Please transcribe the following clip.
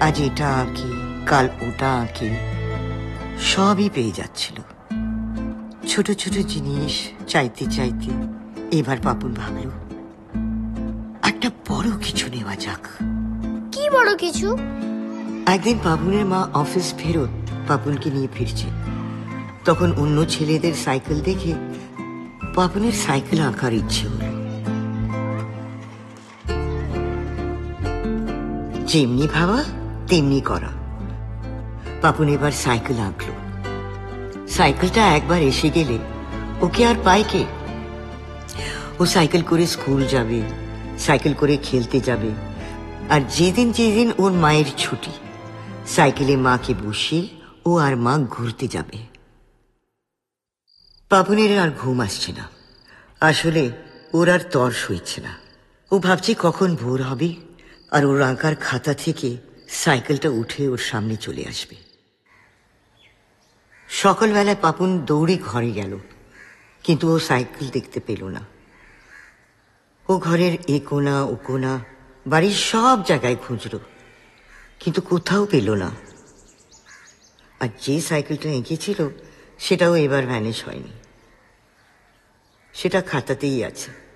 আজ এটা আঁকি কাল ওটা আঁকি সবই পেয়ে যাচ্ছিল। ছোট ছোট জিনিস চাইতে চাইতে এবার পাপুন ভাবলো একটা বড় কিছু নেওয়া যাক। কি বড় কিছু? একদিন পাপুনের মা অফিস ফেরত পাপুনকে নিয়ে ফিরছে। তখন অন্য ছেলেদের সাইকেল দেখে পাপুনের সাইকেল আঁকার ইচ্ছে হলো। যেমনি ভাবা তেমনি করা। পাপুন এবার সাইকেল আঁকলো। সাইকেলটা একবার এসে গেলে ওকে আর পায় কে? ও সাইকেল করে স্কুল যাবে, সাইকেল করে খেলতে যাবে, আর যেদিন যেদিন ওর মায়ের ছুটি, সাইকেলে মাকে বসিয়ে ও আর মা ঘুরতে যাবে। পাবনের আর ঘুম আসছে না। আসলে ওর আর তর সইছে না। ও ভাবছে কখন ভোর হবে। আর ওর আঁকার খাতা থেকে সাইকেলটা উঠে ওর সামনে চলে আসবে। সকালবেলায় পাপুন দৌড়ে ঘরে গেল, কিন্তু ও সাইকেল দেখতে পেল না। ও ঘরের এ কোনা ও কোনা বাড়ির সব জায়গায় খুঁজল, কিন্তু কোথাও পেল না। আর যে সাইকেলটা এঁকেছিল, সেটাও এবার ম্যানেজ হয়নি। সেটা খাতাতেই আছে।